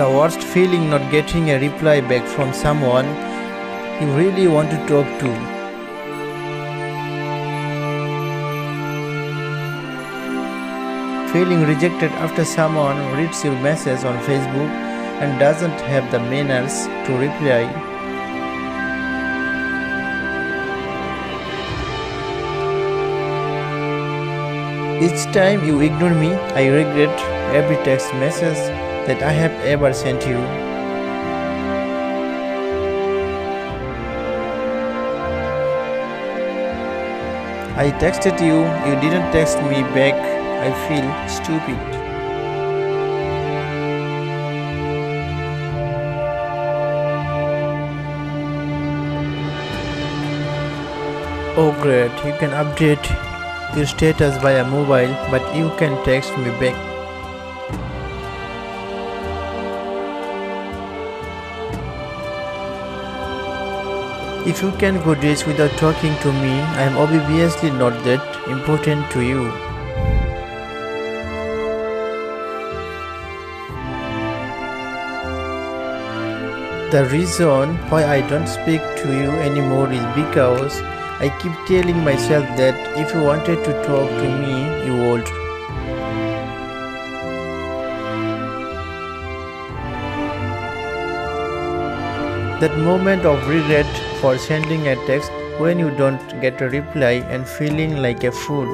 The worst feeling not getting a reply back from someone you really want to talk to. Feeling rejected after someone reads your message on Facebook and doesn't have the manners to reply. Each time you ignore me, I regret every text message that I have ever sent you. I texted you, you didn't text me back. I feel stupid. Oh great, you can update your status via mobile but you can text me back. If you can go days without talking to me, I am obviously not that important to you. The reason why I don't speak to you anymore is because I keep telling myself that if you wanted to talk to me, you would. That moment of regret for sending a text when you don't get a reply and feeling like a fool.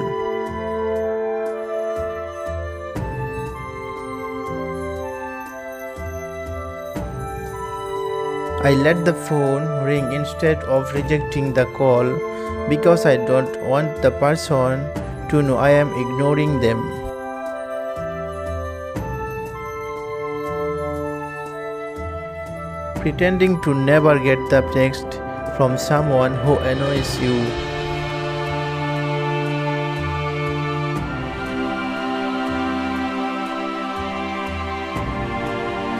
I let the phone ring instead of rejecting the call because I don't want the person to know I am ignoring them. Pretending to never get the text from someone who annoys you.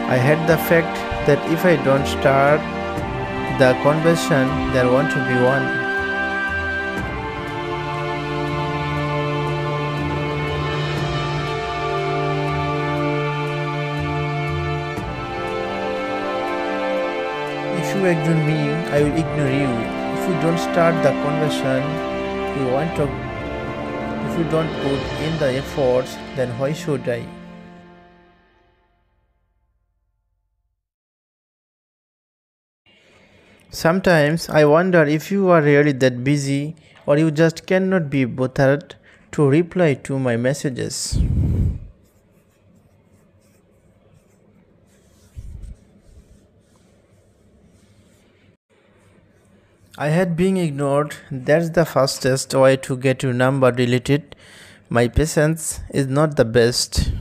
I had the fact that if I don't start the conversation, there won't be one. You ignore me, I will ignore you. If you don't start the conversation, you want to. If you don't put in the efforts, then why should I? Sometimes I wonder if you are really that busy or you just cannot be bothered to reply to my messages. I had been ignored. That's the fastest way to get your number deleted. My patience is not the best.